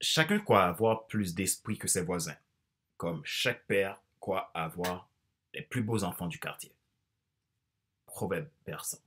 Chacun croit avoir plus d'esprit que ses voisins, comme chaque père croit avoir les plus beaux enfants du quartier. Proverbe persan.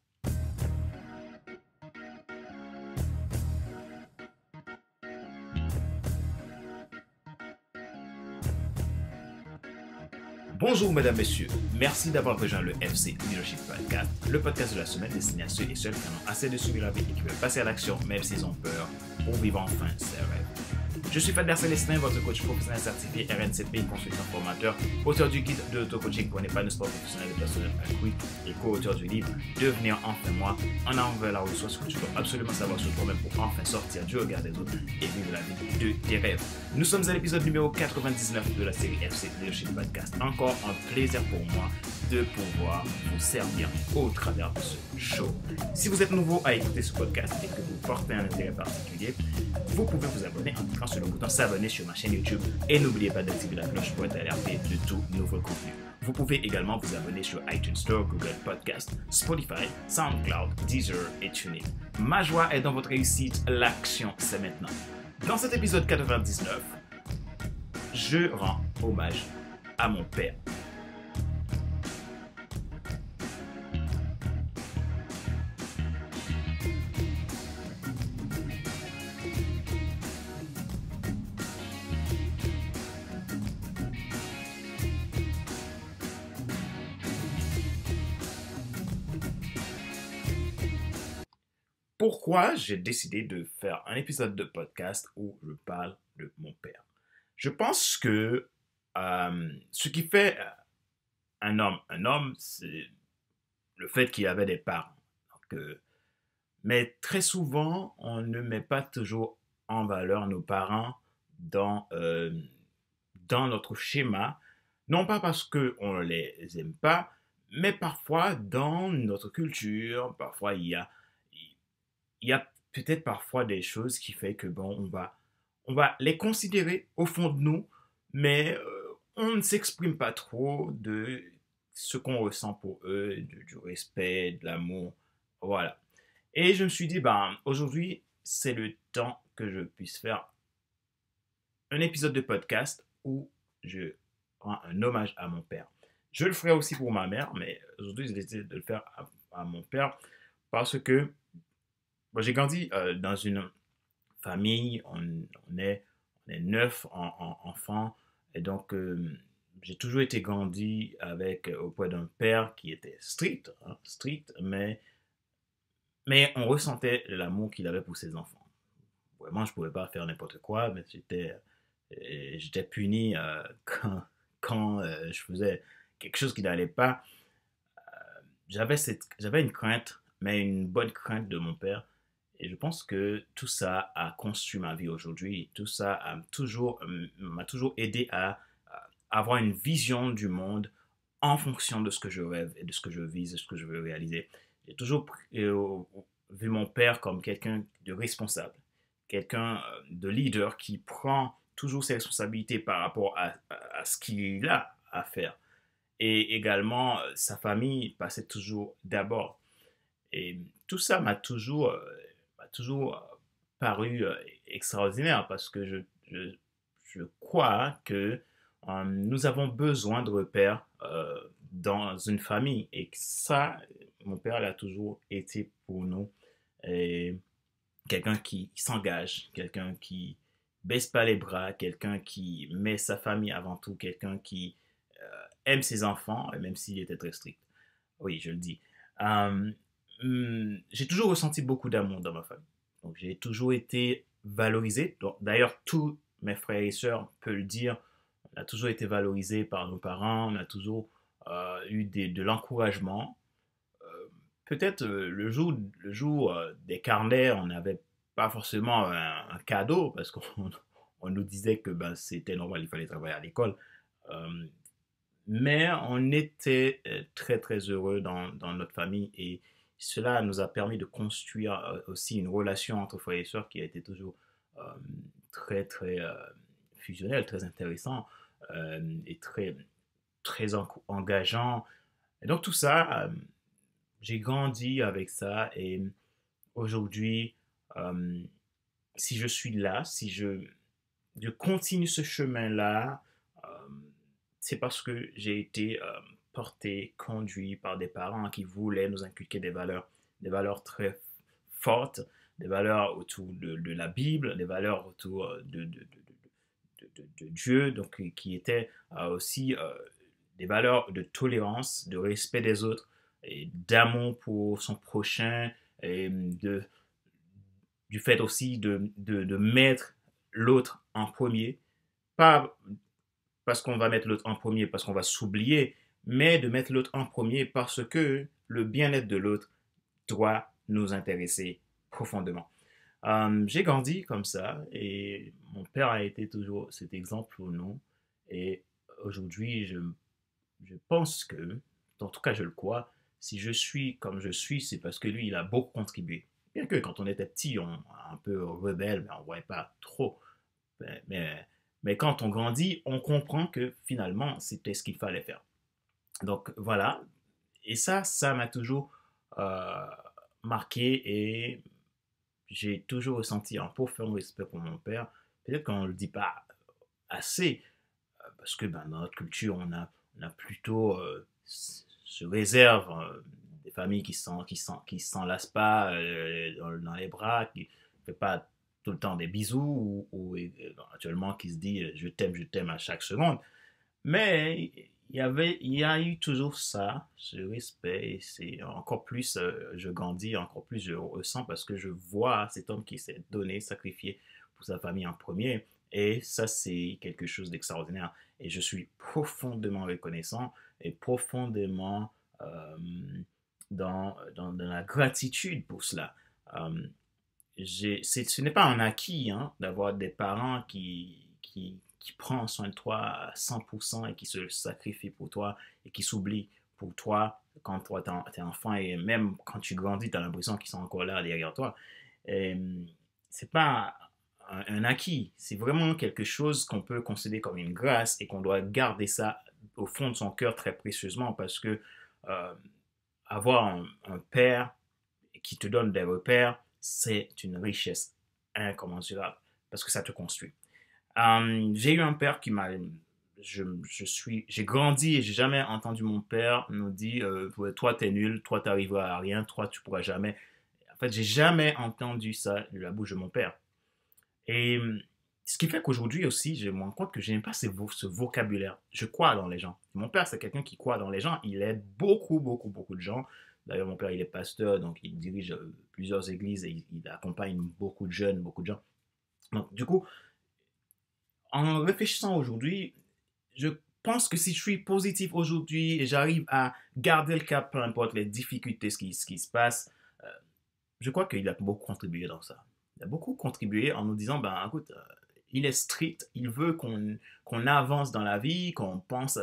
Bonjour mesdames, messieurs. Merci d'avoir rejoint le FC Leadership Podcast, le podcast de la semaine destiné à ceux et celles qui en ont assez de subir la vie et qui veulent passer à l'action même s'ils ont peur pour vivre enfin ses rêves. Je suis Fadler Célestin, votre coach professionnel certifié RNCP, consultant formateur, auteur du guide de l'auto-coaching pour sport professionnel et personnel accru et co-auteur du livre Devenir enfin moi, en avant la ressource que tu dois absolument savoir sur toi-même pour enfin sortir du regard des autres et vivre la vie de tes rêves. Nous sommes à l'épisode numéro 99 de la série FC Leadership Podcast. Encore un plaisir pour moi de pouvoir vous servir au travers de ce show. Si vous êtes nouveau à écouter ce podcast et que vous portez un intérêt particulier, vous pouvez vous abonner en cliquant sur le bouton s'abonner sur ma chaîne YouTube et n'oubliez pas d'activer la cloche pour être alerté de tout nouveau contenu. Vous pouvez également vous abonner sur iTunes Store, Google Podcast, Spotify, SoundCloud, Deezer et TuneIn. Ma joie est dans votre réussite, l'action c'est maintenant. Dans cet épisode 99, je rends hommage à mon père. Pourquoi j'ai décidé de faire un épisode de podcast où je parle de mon père. Je pense que euh, ce qui fait euh, un homme un homme, c'est le fait qu'il avait des parents. Euh, mais très souvent, on ne met pas toujours en valeur nos parents dans, dans notre schéma, non pas parce qu'on ne les aime pas, mais parfois dans notre culture, parfois il y a il y a peut-être parfois des choses qui fait que bon, on va, on va les considérer au fond de nous, mais euh, on ne s'exprime pas trop de ce qu'on ressent pour eux, du, respect, de l'amour, voilà. Et je me suis dit, ben, aujourd'hui, c'est le temps que je puisse faire un épisode de podcast où je rends un hommage à mon père. Je le ferai aussi pour ma mère, mais aujourd'hui, j'ai décidé de le faire à mon père parce que j'ai grandi euh, dans une famille, on, est, on est neuf enfants, et donc euh, j'ai toujours été grandi avec euh, auprès d'un père qui était strict, hein, strict, mais, mais on ressentait l'amour qu'il avait pour ses enfants. Vraiment, je ne pouvais pas faire n'importe quoi, mais j'étais, j'étais puni quand, quand je faisais quelque chose qui n'allait pas. j'avais, cette, j'avais une crainte, mais une bonne crainte de mon père et je pense que tout ça a construit ma vie aujourd'hui. Tout ça toujours, euh, m'a toujours aidé à, avoir une vision du monde en fonction de ce que je rêve et de ce que je vise, de ce que je veux réaliser. J'ai toujours euh, vu mon père comme quelqu'un de responsable, quelqu'un euh, de leader qui prend toujours ses responsabilités par rapport à ce qu'il a à faire. Et également, sa famille passait toujours d'abord. Et tout ça m'a toujours toujours euh, paru euh, extraordinaire parce que je, je, crois que euh, nous avons besoin de repères dans une famille et que ça, mon père l'a toujours été pour nous. Quelqu'un qui, s'engage, quelqu'un qui baisse pas les bras, quelqu'un qui met sa famille avant tout, quelqu'un qui aime ses enfants, même s'il était très strict. Oui, je le dis. Hmm, j'ai toujours ressenti beaucoup d'amour dans ma famille. Donc, j'ai toujours été valorisé. D'ailleurs, tous mes frères et sœurs peuvent le dire. On a toujours été valorisé par nos parents. On a toujours euh, eu de l'encouragement. Euh, peut-être euh, le jour, des carnets, on n'avait pas forcément un, cadeau parce qu'on on nous disait que ben, c'était normal, il fallait travailler à l'école. mais on était très très heureux dans, dans notre famille et cela nous a permis de construire euh, aussi une relation entre frères et sœurs qui a été toujours euh, très, très euh, fusionnelle, très intéressant et très, très engageant. Et donc tout ça, j'ai grandi avec ça et aujourd'hui, si je suis là, si je, continue ce chemin-là, c'est parce que j'ai été euh, porté, conduit par des parents qui voulaient nous inculquer des valeurs, des valeurs très fortes, des valeurs autour de, la Bible, des valeurs autour de, de, de Dieu, donc qui étaient aussi des valeurs de tolérance, de respect des autres, d'amour pour son prochain, de, du fait aussi de, de, mettre l'autre en premier. Pas parce qu'on va mettre l'autre en premier, parce qu'on va s'oublier, mais de mettre l'autre en premier parce que le bien-être de l'autre doit nous intéresser profondément. Euh, j'ai grandi comme ça et mon père a été toujours cet exemple pour nous. Et aujourd'hui, je, je pense que, en tout cas je le crois, si je suis comme je suis, c'est parce que lui, il a beaucoup contribué. Bien que quand on était petit, on un peu rebelle, mais on ne voyait pas trop. Mais, mais, quand on grandit, on comprend que finalement, c'était ce qu'il fallait faire. Donc voilà. Et ça, ça m'a toujours euh, marqué et j'ai toujours ressenti un profond respect pour mon père. Peut-être qu'on ne le dit pas assez, euh, parce que ben, dans notre culture, on a, on a plutôt euh, se réserve des familles qui ne qui qui s'en lassent pas dans, les bras, qui ne fait pas tout le temps des bisous ou, actuellement qui se dit je t'aime, je t'aime à chaque seconde. Mais il y avait, il y a eu toujours ça, ce respect, et c'est encore plus, euh, je grandis, encore plus je ressens parce que je vois cet homme qui s'est donné, sacrifié pour sa famille en premier, et ça c'est quelque chose d'extraordinaire. Et je suis profondément reconnaissant et profondément euh, dans, dans, la gratitude pour cela. Euh, ce n'est pas un acquis hein, d'avoir des parents qui, qui, qui prend soin de toi à 100% et qui se sacrifie pour toi et qui s'oublie pour toi quand toi t'es enfant et même quand tu grandis, tu as l'impression qu'ils sont encore là derrière toi. C'est pas un, acquis, c'est vraiment quelque chose qu'on peut considérer comme une grâce et qu'on doit garder ça au fond de son cœur très précieusement parce que euh, avoir un, un, père qui te donne des repères, c'est une richesse incommensurable parce que ça te construit. Euh, j'ai eu un père qui m'a. Je, suis, j'ai grandi et j'ai jamais entendu mon père nous dire euh, Toi, t'es nul, toi, t'arriveras à rien, toi, tu pourras jamais. En fait, j'ai jamais entendu ça de la bouche de mon père. Et ce qui fait qu'aujourd'hui aussi, je me rends compte que je n'aime pas ce, ce vocabulaire. Je crois dans les gens. Mon père, c'est quelqu'un qui croit dans les gens. Il aide beaucoup, beaucoup, beaucoup de gens. D'ailleurs, mon père, il est pasteur, donc il dirige euh, plusieurs églises et il accompagne beaucoup de jeunes, beaucoup de gens. Donc, du coup, en réfléchissant aujourd'hui, je pense que si je suis positif aujourd'hui et j'arrive à garder le cap, peu importe les difficultés, ce qui, qui se passe, euh, je crois qu'il a beaucoup contribué dans ça. Il a beaucoup contribué en nous disant, ben écoute, euh, il est strict, il veut qu'on avance dans la vie, qu'on pense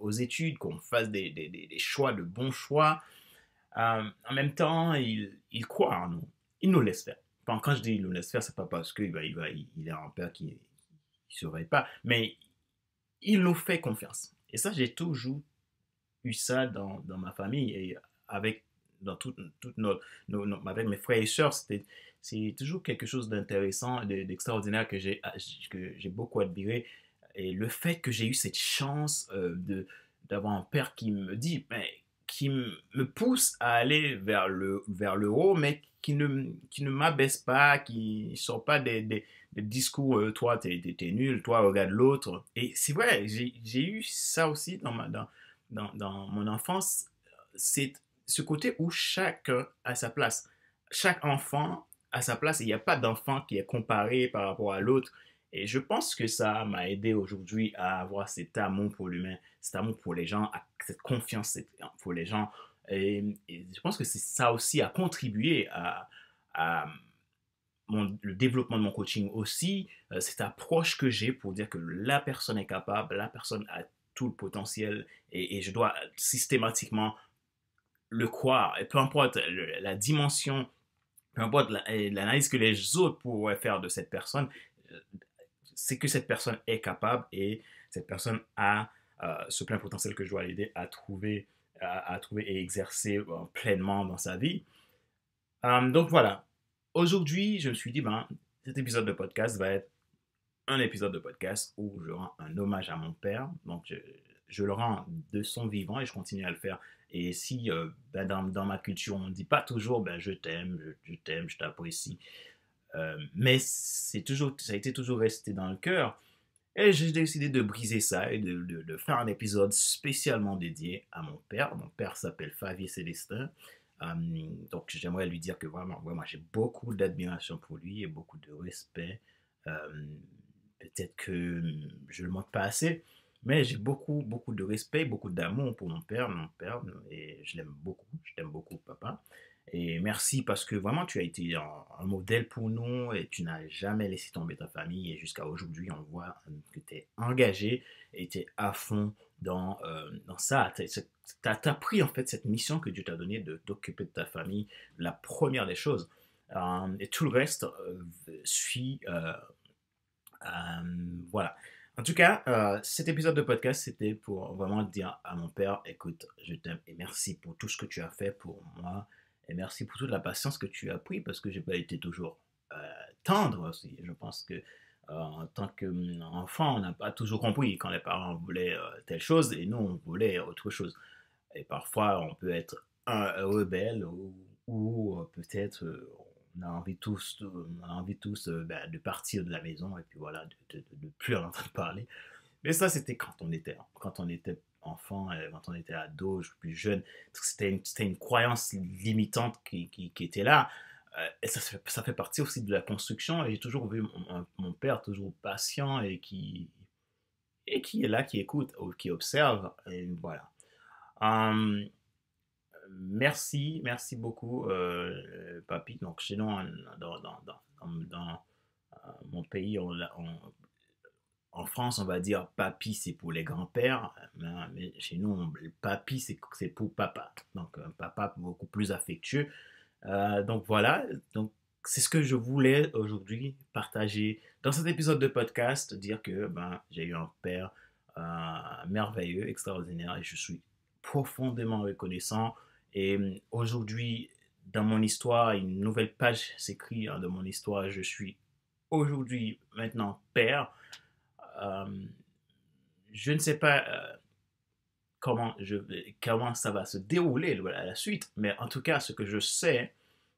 aux, études, qu'on fasse des, des, des, choix, de bons choix. Euh, en même temps, il, il, croit en nous. Il nous laisse faire. quand je dis il nous laisse faire, c'est pas parce qu'il va, il, il est un père qui, il surveille pas, mais il nous fait confiance. Et ça, j'ai toujours eu ça dans, dans, ma famille et avec, dans toute, toute notre, avec mes frères et sœurs. C'est toujours quelque chose d'intéressant, d'extraordinaire que j'ai beaucoup admiré. Et le fait que j'ai eu cette chance euh, de d'avoir un père qui me dit, mais qui me pousse à aller vers le, vers le haut, mais qui ne, qui ne m'abaisse pas, qui ne sort pas des, des, discours, euh, toi, t'es, es, nul, toi, regarde l'autre. Et c'est vrai, j'ai, eu ça aussi dans, ma, dans, dans, dans mon enfance. C'est ce côté où chacun a sa place. Chaque enfant a sa place il n'y a pas d'enfant qui est comparé par rapport à l'autre. Et je pense que ça m'a aidé aujourd'hui à avoir cet amour pour l'humain, cet amour pour les gens, cette confiance pour les gens. Et, je pense que ça aussi a contribué à, le développement de mon coaching aussi, euh, cette approche que j'ai pour dire que la personne est capable, la personne a tout le potentiel et, je dois systématiquement le croire. Et peu importe la dimension, peu importe l'analyse que les autres pourraient faire de cette personne, euh, c'est que cette personne est capable et cette personne a euh, ce plein potentiel que je dois l'aider à trouver, à, trouver et exercer euh, pleinement dans sa vie. Euh, donc voilà, aujourd'hui, je me suis dit, ben, cet épisode de podcast va être un épisode de podcast où je rends un hommage à mon père. Donc, je, le rends de son vivant et je continue à le faire. Et si euh, ben, dans, dans, ma culture, on ne dit pas toujours ben, je t'aime, je, t'aime, je t'apprécie, mais c'est toujours, ça a été toujours resté dans le cœur. Et j'ai décidé de briser ça et de, de, faire un épisode spécialement dédié à mon père. Mon père s'appelle Favier Célestin. Um, donc j'aimerais lui dire que vraiment, vraiment j'ai beaucoup d'admiration pour lui et beaucoup de respect. Um, Peut-être que je le montre pas assez, mais j'ai beaucoup, beaucoup de respect, beaucoup d'amour pour mon père, mon père, et je l'aime beaucoup, je t'aime beaucoup, papa. Et merci parce que vraiment tu as été un, modèle pour nous et tu n'as jamais laissé tomber ta famille. Et jusqu'à aujourd'hui, on voit que tu es engagé et tu es à fond dans, euh, dans ça. Tu as, pris en fait cette mission que Dieu t'a donnée de t'occuper de ta famille, la première des choses. Euh, et tout le reste euh, suit. Voilà. En tout cas, cet épisode de podcast, c'était pour vraiment dire à mon père, écoute, je t'aime et merci pour tout ce que tu as fait pour moi. Et merci pour toute la patience que tu as pris parce que j'ai pas été toujours euh, tendre aussi. Je pense que euh, en tant qu'enfant, on n'a pas toujours compris quand les parents voulaient euh, telle chose et nous, on voulait autre chose. Et parfois, on peut être un rebelle ou, peut-être on a envie tous, on a envie tous ben, de partir de la maison et puis voilà, de, de plus en entendre parler. Mais ça, c'était quand on était, quand on était enfant, euh, quand on était ado, plus jeune. C'était une, une, croyance limitante qui, qui, était là. Euh, ça, ça, fait partie aussi de la construction. Et j'ai toujours vu mon, père toujours patient et qui, et qui est là, qui écoute, qui observe. Voilà. Um, merci, merci beaucoup, euh, Papy. Donc, chez nous, dans, dans, dans, dans euh, mon pays, on, en France, on va dire papy, c'est pour les grands-pères, mais chez nous, papy, c'est pour papa. Donc, un papa beaucoup plus affectueux. Euh, donc, voilà. Donc, c'est ce que je voulais aujourd'hui partager dans cet épisode de podcast, dire que ben, j'ai eu un père euh, merveilleux, extraordinaire, et je suis profondément reconnaissant. Et aujourd'hui, dans mon histoire, une nouvelle page s'écrit hein, de mon histoire. Je suis aujourd'hui maintenant père. Euh, je ne sais pas euh, comment, ça va se dérouler à la suite, mais en tout cas, ce que je sais,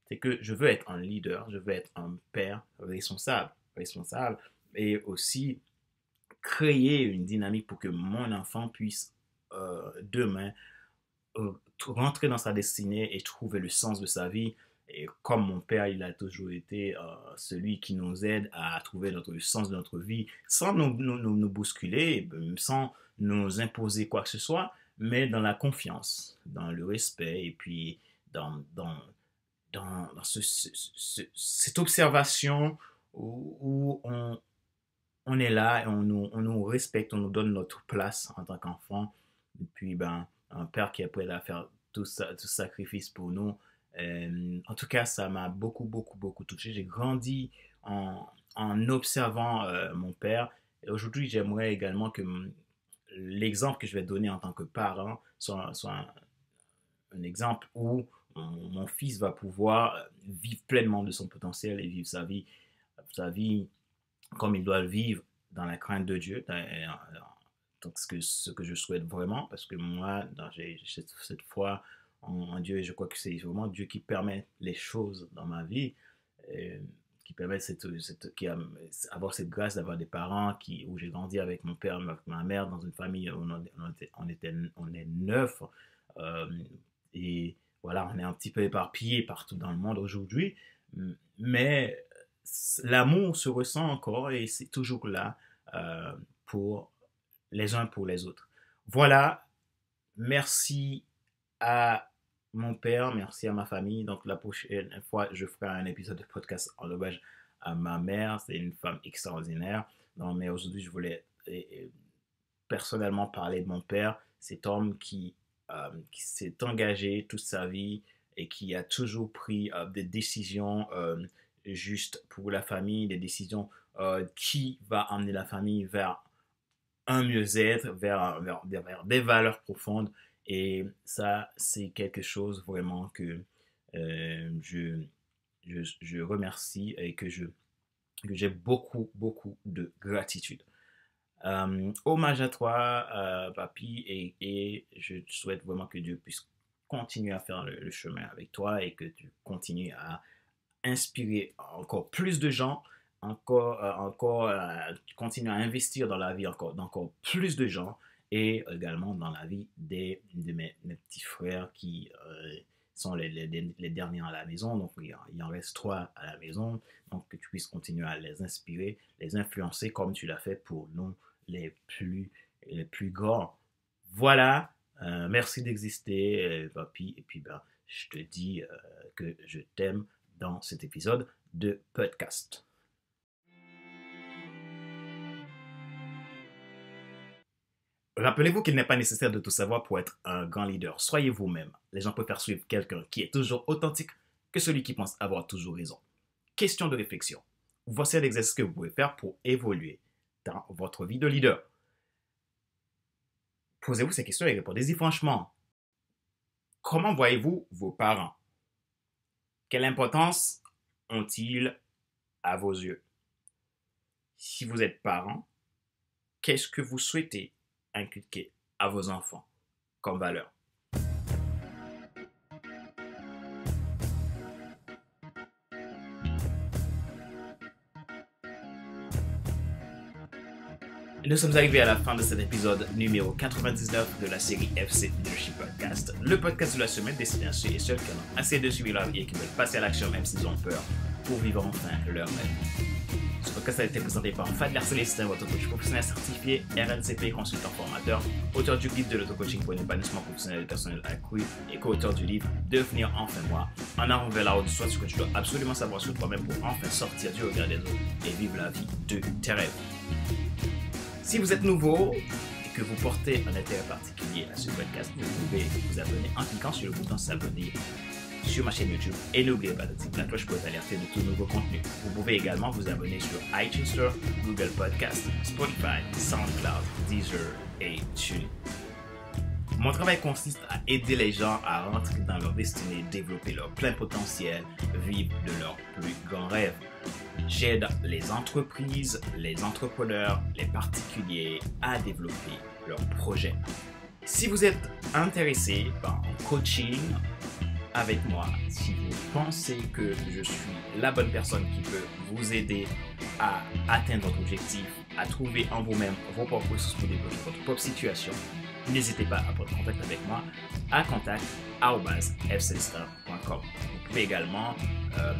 c'est que je veux être un leader, je veux être un père responsable, responsable, et aussi créer une dynamique pour que mon enfant puisse euh, demain rentrer dans sa destinée et trouver le sens de sa vie. Et comme mon père, il a toujours été euh, celui qui nous aide à trouver notre, sens de notre vie sans nous, bousculer, sans nous imposer quoi que ce soit, mais dans la confiance, dans le respect et puis dans, dans, dans, dans ce, ce, ce, cette observation où, où, on, on est là et on nous, on nous respecte, on nous donne notre place en tant qu'enfant. Et puis, ben, un père qui est prêt à faire tout, ça, tout sacrifice pour nous. Euh, en tout cas, ça m'a beaucoup, beaucoup, beaucoup touché. J'ai grandi en, en observant euh, mon père. Et aujourd'hui, j'aimerais également que l'exemple que je vais donner en tant que parent soit, un, exemple où mon, fils va pouvoir vivre pleinement de son potentiel et vivre sa vie, sa vie comme il doit le vivre dans la crainte de Dieu, donc, ce que, ce que je souhaite vraiment, parce que moi, j'ai cette, foi en, en, Dieu, et je crois que c'est vraiment Dieu qui permet les choses dans ma vie, qui permet cette, cette, qui avoir cette grâce d'avoir des parents qui, où j'ai grandi avec mon père, ma, ma mère, dans une famille où on, on, était, on, était, on est neuf, euh, et voilà, on est un petit peu éparpillé partout dans le monde aujourd'hui, mais l'amour se ressent encore et c'est toujours là euh, pour les uns pour les autres. Voilà, merci à mon père, merci à ma famille. Donc la prochaine fois, je ferai un épisode de podcast en hommage à ma mère. C'est une femme extraordinaire. Non, mais aujourd'hui, je voulais personnellement parler de mon père, cet homme qui, euh, qui s'est engagé toute sa vie et qui a toujours pris euh, des décisions euh, justes pour la famille, des décisions qui va emmener la famille vers un mieux-être, vers, des valeurs profondes. Et ça, c'est quelque chose vraiment que euh, je, je, je, remercie et que je que j'ai beaucoup, beaucoup de gratitude. Euh, hommage à toi, euh, papy, et, et, je souhaite vraiment que Dieu puisse continuer à faire le, chemin avec toi et que tu continues à inspirer encore plus de gens, encore, encore continuer à investir dans la vie encore, d'encore plus de gens et également dans la vie des, de mes, petits frères qui sont les, les, derniers à la maison. Donc, il, en reste trois à la maison. Donc, que tu puisses continuer à les inspirer, les influencer comme tu l'as fait pour nous les plus, les plus grands. Voilà, euh, merci d'exister, euh, papy. Et puis, ben, je te dis euh, que je t'aime dans cet épisode de podcast. Rappelez-vous qu'il n'est pas nécessaire de tout savoir pour être un grand leader. Soyez vous-même. Les gens préfèrent suivre quelqu'un qui est toujours authentique que celui qui pense avoir toujours raison. Question de réflexion. Voici un exercice que vous pouvez faire pour évoluer dans votre vie de leader. Posez-vous ces questions et répondez-y franchement. Comment voyez-vous vos parents? Quelle importance ont-ils à vos yeux? Si vous êtes parent, qu'est-ce que vous souhaitez inculquer à vos enfants comme valeur Nous sommes arrivés à la fin de cet épisode numéro 99 de la série FC Leadership Podcast, le podcast de la semaine destiné à ceux et celles qui ont assez de suivre leur vie et qui veulent passer à l'action même s'ils ont peur pour vivre enfin leur rêve. Ce podcast a été présenté par Fadler Célestin, votre coach professionnel certifié, RNCP, consultant formateur, auteur du guide de l'auto-coaching pour l'épanouissement professionnel et personnel accru et co-auteur du livre Devenir enfin moi, en avant vers la haute soit ce que tu dois absolument savoir sur toi-même pour enfin sortir du regard des autres et vivre la vie de tes rêves. Si vous êtes nouveau et que vous portez un intérêt particulier à ce podcast, vous pouvez vous abonner en cliquant sur le bouton s'abonner sur ma chaîne YouTube et n'oubliez pas d'activer la cloche pour être alerté de tout nouveau contenu. Vous pouvez également vous abonner sur iTunes Store, Google Podcast, Spotify, SoundCloud, Deezer et TuneIn. Mon travail consiste à aider les gens à rentrer dans leur destinée, développer leur plein potentiel, vivre de leurs plus grands rêves. J'aide les entreprises, les entrepreneurs, les particuliers à développer leurs projets. Si vous êtes intéressé par un coaching avec moi, si vous pensez que je suis la bonne personne qui peut vous aider à atteindre votre objectif, à trouver en vous-même vos propres ressources pour développer votre propre situation, n'hésitez pas à prendre contact avec moi à contact.fcelestar.com. Vous pouvez également euh,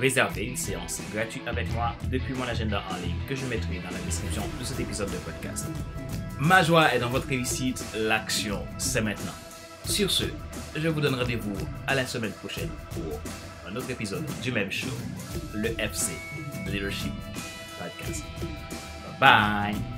réserver une séance gratuite avec moi depuis mon agenda en ligne que je mettrai dans la description de cet épisode de podcast. Ma joie est dans votre réussite, l'action c'est maintenant. Sur ce, je vous donne rendez-vous à la semaine prochaine pour un autre épisode du même show, le FC Leadership Podcast. Bye bye